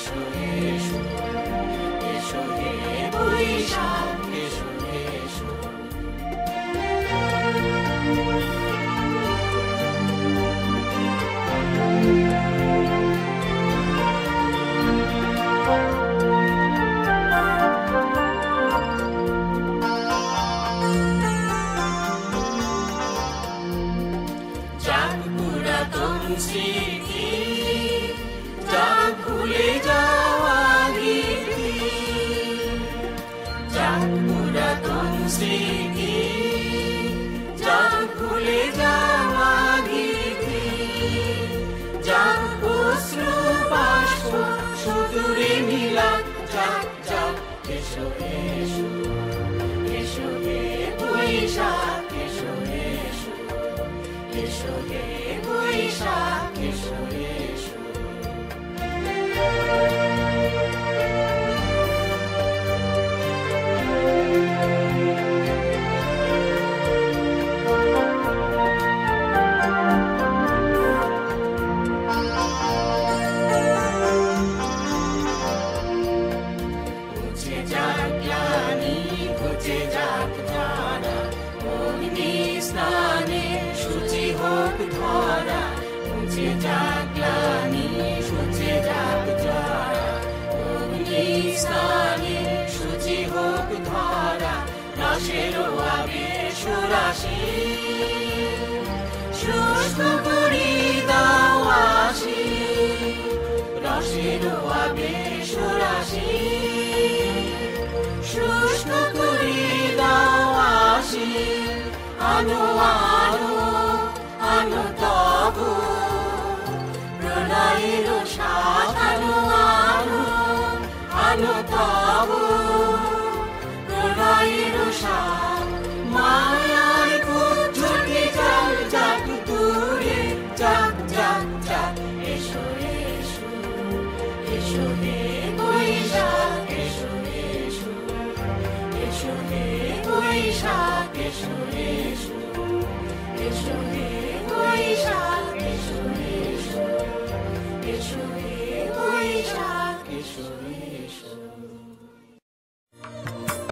এসো, এসো, এসো হে বৈশাখ, এসো, এসো। যাক স্মৃতি যাক ভুলে যাওয়া গীতি যাক অশ্রু বাষ্প সুদূরে মিলাক যাক যাক, এসো এসো এসো হে বৈশাখ, এসো এসো এসো হে ধরা ঘুচে যাক গ্লানি, সূচে যাক ধারা অগ্নি স্নানে সূচি হোক ধরা রসের আবেশ রাশি। শুষ্ক করি দাওয়াসি রসের আবেশ রাশি। শুষ্ক করি দাওয়াসি আনো আনো আনো তবু প্রলয়ের সাথ আনো আনো আনো তবু প্রলয়ের সাথ মায়ার কুঠুটি জল যাক দূরে, যাক যাক যাক, এসো এসো এসো হে বৈশাখ, এসো এসো এসো হে বৈশাখ, এসো এসো এসো হে 所以生